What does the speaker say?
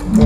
Oh.